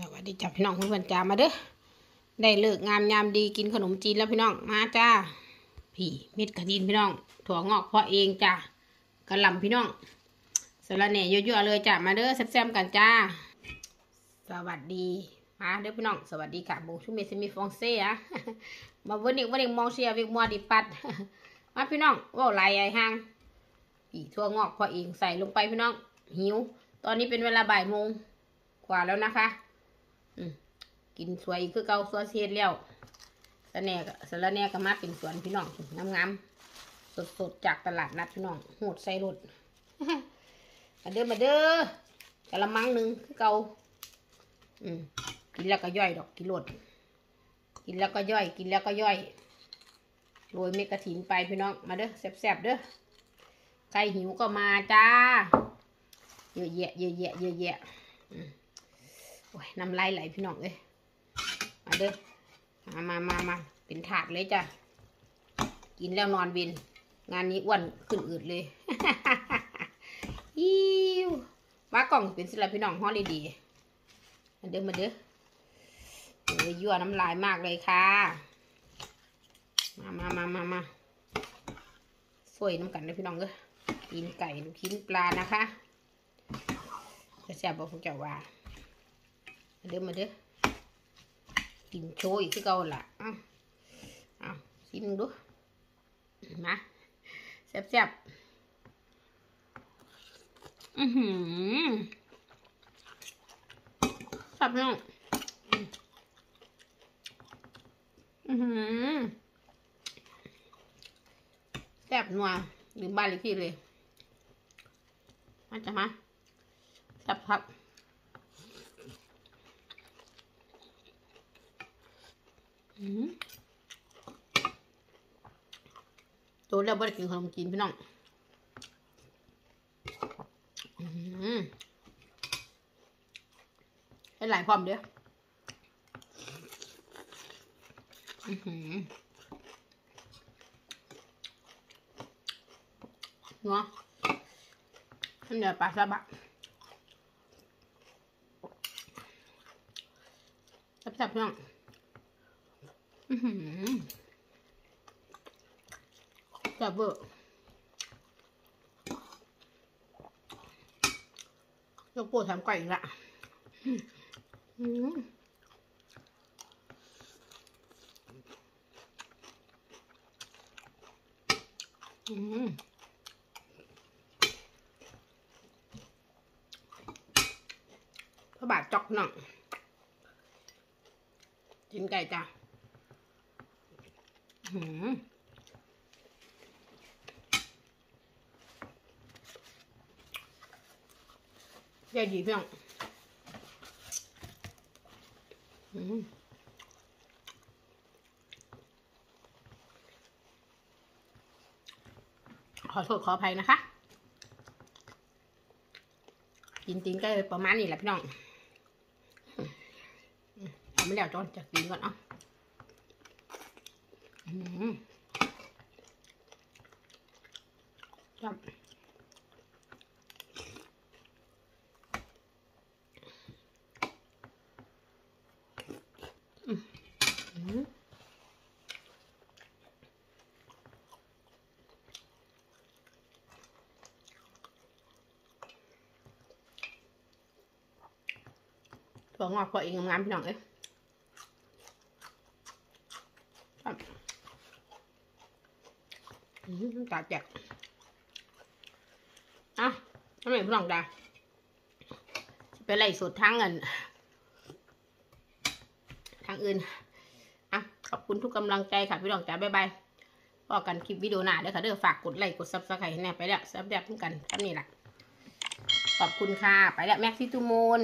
สวัสดีจ้าพี่น้องเพื่อนๆจ้ามาเด้อได้เลิกงามยามดีกินขนมจีนแล้วพี่น้องมาจ้าพี่เม็ดกระดินพี่น้อง ถั่วงอกพาะเองจ้ากระหล่ำพี่น้องสาระแหน่ยั่วๆเลยจ้ามาเด้อแซ่บๆกันจ้า สวัสดีมาเด้อพี่น้อง สวัสดีค่ะโบชุเมซิมีฟองเซ่อะมาวันนี้วันนี้มองเชียร์วิกมัวดิปัดมาพี่น้องว่าไหลไอ้ห้างพี่ถั่วงอกพาะเองใส่ลงไปพี่น้องหิว ตอนนี้เป็นเวลาบ่ายโมงกว่าแล้วนะคะ กินสวยคือเกาสวเสียดแล้วสะแหนกสะระแหนกก็มาเป็นสวนพี่น้องงามๆสดๆจากตลาดนัดพี่น้องโหดใส่รถมาเด้อมาเด้อกะละมังหนึ่งคือเกาอืมกินแล้วก็ย่อยดอกกินรดกินแล้วก็ย่อย กินแล้วก็ย่อยโรยเม็ดกระถินไปพี่น้องมาเด้อแซ่บๆเด้อใครหิวก็มาจ้าเยอะแยะเยอะแยะเยอะแยะโอ้ยน้ำลายไหลพี่น้องเอ้ย มาเด้อมามามามาเป็นถาดเลยจ้ะ กินแล้วนอนเวนงานนี้อ้วนขึ้นอืดเลยอิวว่ากล่องเป็นศิลปพี่น้องฮอลลีดีมาเด้อมาเด้อโอ้ยยั่วน้ำลายมากเลยค่ะ มามามามามาสวยน้ำกันเลยพี่น้องเอ้ยกินไก่ลูกชิ้นปลานะคะจะแซ่บบอกพวกเจ้าว่ามาเด้อมาเด้อ กินโชยคือเก่าล่ะอ้าวอ้าวชิมดูมาแซ่บๆอือหือแซ่บน้องอือหือแซ่บนัวหรือบ้านเลขที่เลยมาจ้ะมาแซ่บครับ อืม โตแล้วบ่ได้กินขนมจีนพี่น้องอให้หลายพร้อมเด้อเนาะอันเดียวปลาซาบะแซ่บๆพี่น้อง จับเบอร์ยกโปรดทำไก่อีกละอืมพระบาทจอกหน่องกินไก่จ้ะ หืมยายดีเพียงอืมขอโทษขออภัยนะคะ กินตีนก็ประมาณนี้แหละพี่น้องเอาไม่แล้วจอนจากตีนก่อนเนาะ อืมครับถั่วงอกพอเองงามพี่น้องเอ้ย ตาแจกอะทำไมพี่น้องดาไปไล่สุดทางเงินทางอื่น อะ ขอบคุณทุกกำลังใจค่ะพี่น้องจ้าบ๊ายบายพอกันคลิปวิดีโอหน้าเด้อค่ะเด้อฝากกดไลค์กดซับสไครต์แน่ไปแล้วซับแบบกันแค่นี้แหละขอบคุณค่ะ ไปแล้วแม็กซิตูโมน